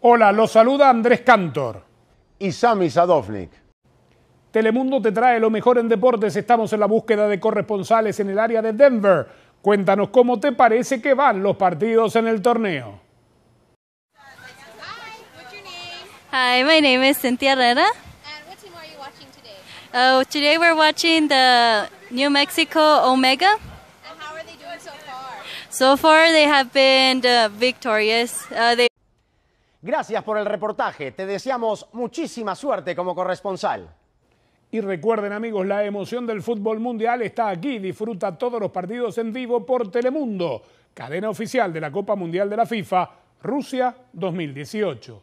Hola, los saluda Andrés Cantor. Y Sami Sadovnik. Telemundo te trae lo mejor en deportes. Estamos en la búsqueda de corresponsales en el área de Denver. Cuéntanos cómo te parece que van los partidos en el torneo. Hi, my name is Cynthia Herrera. And what team are you watching today? Uh, today we're watching the New Mexico Omega. And how are they doing so far? So far, they have been uh, victorious. Uh, they Gracias por el reportaje. Te deseamos muchísima suerte como corresponsal. Y recuerden amigos, la emoción del fútbol mundial está aquí. Disfruta todos los partidos en vivo por Telemundo, cadena oficial de la Copa Mundial de la FIFA, Rusia 2018.